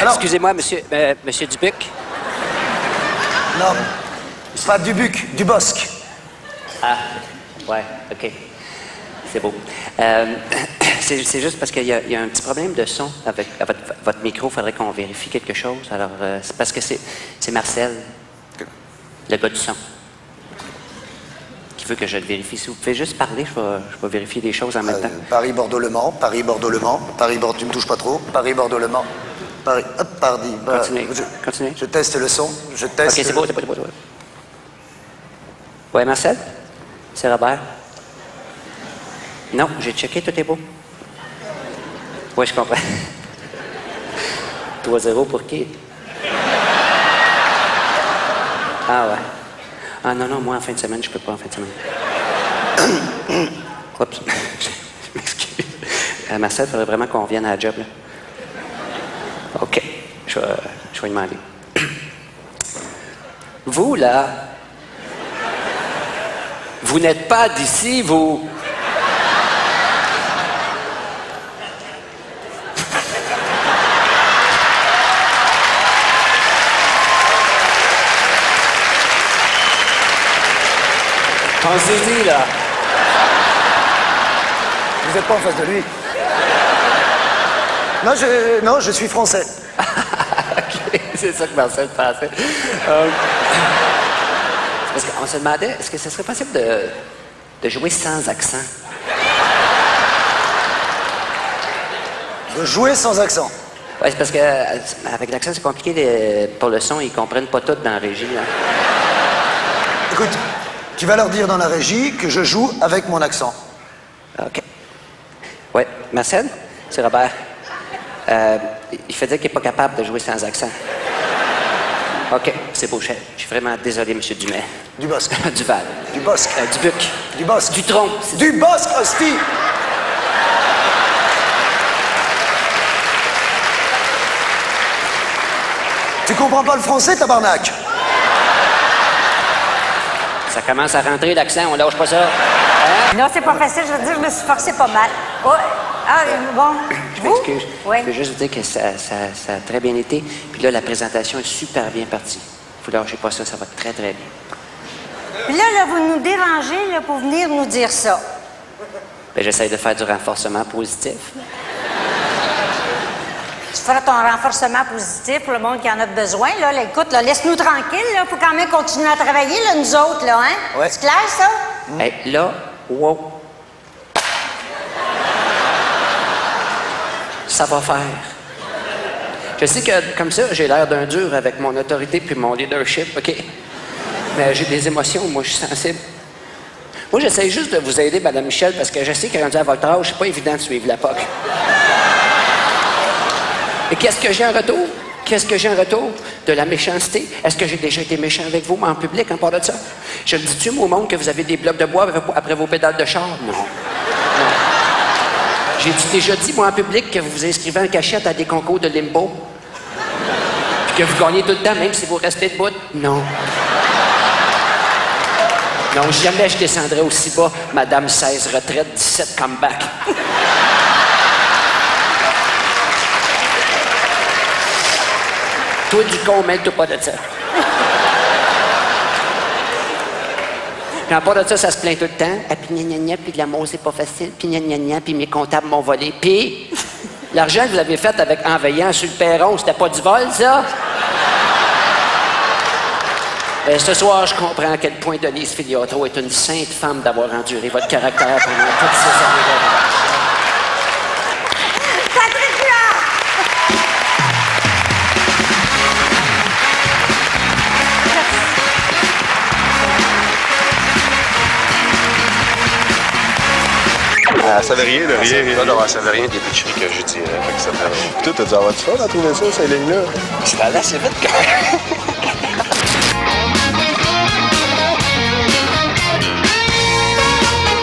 Alors- Excusez-moi, monsieur, euh, monsieur Dubuc. Non, pas Dubuc, du Bosque. Ah, ouais, OK. C'est beau. Euh, c'est juste parce qu'il y, a- il y a un petit problème de son avec, avec votre micro. Il faudrait qu'on vérifie quelque chose. Alors, euh, c'est parce que c'est Marcel, le gars du son, qui veut que je le vérifie. Si vous pouvez juste parler, je vais, je vais vérifier des choses en même Euh, temps. Paris, Bordeaux, Le Mans, Paris, Bordeaux, Le Mans, Paris, Bordeaux, tu me touches pas trop, Paris, Bordeaux, Le Mans, Paris, hop, Pardi. bah, Continuez, je, continuez. je teste le son, je OK, teste. c'est beau, c'est beau, c'est beau. c'est beau. Ouais, Marcel? C'est Robert? Non, j'ai checké, tout est beau. Oui, je comprends. 3-0 pour qui? Ah ouais. Ah non, non, moi, en fin de semaine, je peux pas en fin de semaine. Oups. je m'excuse. Euh, Marcel, il faudrait vraiment qu'on revienne à la job, là. OK. Je je vais y demander. Vous, là, vous n'êtes pas d'ici, vous. Pensez-y, là. Vous n'êtes pas en face de lui. Non, je, non, je suis français. OK, c'est ça que Marcel pensait. Euh, parce qu'on se demandait, est-ce que ce serait possible de, de jouer sans accent? De jouer sans accent. Oui, c'est parce que euh, avec l'accent, c'est compliqué pour le son. Ils comprennent pas tout dans la régie. Là. Écoute, tu vas leur dire dans la régie que je joue avec mon accent. OK. Oui, Marcel, c'est Robert. Euh, il fait dire qu'il n'est pas capable de jouer sans accent. OK, c'est beau, chef. Je suis vraiment désolé, M. Dumais. Du Bosque. Duval. Du Bosque. Euh, Dubuc. Du Bosque. Du tronc. Du Bosque, hostie Tu comprends pas le français, tabarnak? Ça commence à rentrer, l'accent. On lâche pas ça. Hein? Non, c'est pas facile. Je veux dire, je me suis forcée pas mal. Oh, ah, euh, bon. Je m'excuse. Oui. Je veux juste vous dire que ça, ça- ça a très bien été. Puis là, la présentation est super bien partie. Vous lâchez pas ça, ça va très, très bien. Puis là, là, vous nous dérangez là, pour venir nous dire ça. Ben, J'essaie de faire du renforcement positif. Tu feras ton renforcement positif pour le monde qui en a besoin. Là, Là, écoute, là, laisse-nous tranquille. Il faut quand même continuer à travailler, là, nous autres. Là, hein? Ouais. C'est clair, ça? Hey, là, wow. Va faire. Je sais que comme ça, j'ai l'air d'un dur avec mon autorité puis mon leadership, OK? Mais j'ai des émotions, moi, je suis sensible. Moi, j'essaie juste de vous aider, Madame Michel, parce que je sais rendu à votre âge, c'est pas évident de suivre la POC. Et qu'est-ce que j'ai en retour? Qu'est-ce que j'ai en retour? De la méchanceté? Est-ce que j'ai déjà été méchant avec vous, moi, en public, en part de ça? Je le dis-tu, au monde, que vous avez des blocs de bois après vos pédales de char? Non. Non. J'ai déjà dit, moi, en public, que vous vous inscrivez en cachette à des concours de limbo? Puis que vous gagnez tout le temps, même si vous restez debout? Non. Non, jamais je descendrai aussi bas, Madame 16 retraite, 17 comeback. Toi, du con, mêle-toi pas de ça. Puis en part de ça, ça se plaint tout le temps. Ah, puis gna gna gna, puis l'amour, c'est pas facile. Puis gna gna gna, puis mes comptables m'ont volé. Puis, l'argent que vous avez fait avec en veillant sur le perron, c'était pas du vol, ça? Ben, ce soir, je comprends à quel point Denise Filiotro est une sainte femme d'avoir enduré votre caractère pendant toutes ces années-là. Ah, ça veut rien de rien. Non, non, ça veut rien des pitcheries que je dirais. Fait que ça fait... Toi, t'as dû avoir du fun à trouver ça, ces lignes-là. Vais aller assez vite quand même.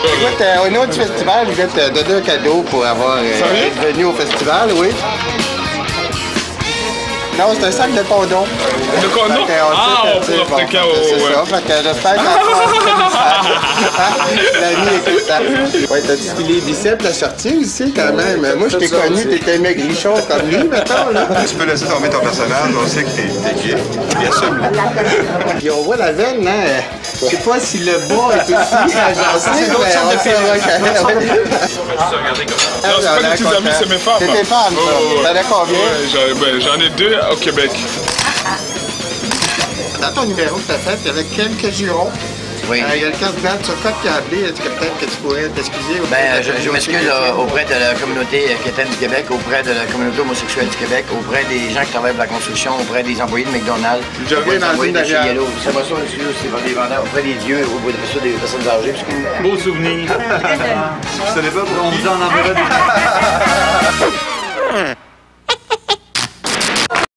Écoute, euh, au nom du festival, je vais te donner un cadeau pour avoir euh, être venu au festival, oui. Non, c'est un sac de condom. De condom? Ah, que, on tu sais, pourra bon, fréquenter, oh, C'est ça, fait que j'espère qu'elle Ouais, t'as-tu filé les biceps la sortie aussi, quand même? Moi, je t'ai connu, t'étais maigrichon comme lui, mettons, là. Tu peux laisser tomber ton personnage, on sait que t'es gay. Bien sûr. Puis on voit la veine, hein? Je sais pas si le bas est aussi agencé, C'est sortes on de D'autres Non, c'est pas des petits amis, c'est mes femmes. C'est tes femmes, ça. Oh. T'en as combien? Ben, j'en ai deux au Québec. Dans ton numéro que t'as fait, il y avait quelques jurons. Oui. Euh, il y a le candidat de Turcotte qui a appelé. Est-ce que peut-être que tu pourrais t'excuser? Ben, je, je m'excuse euh, auprès de la communauté euh, quétaine du Québec, auprès de la communauté homosexuelle du Québec, auprès des gens qui travaillent pour la construction, auprès des employés de McDonald's, J'ai auprès des dans une derrière. Yellow. Ça ça, excuse, c'est pas des vendeurs, auprès des vieux, auprès des personnes, des personnes âgées. parce que- Beau souvenir. Ce n'est pas pour On vous en enverra des...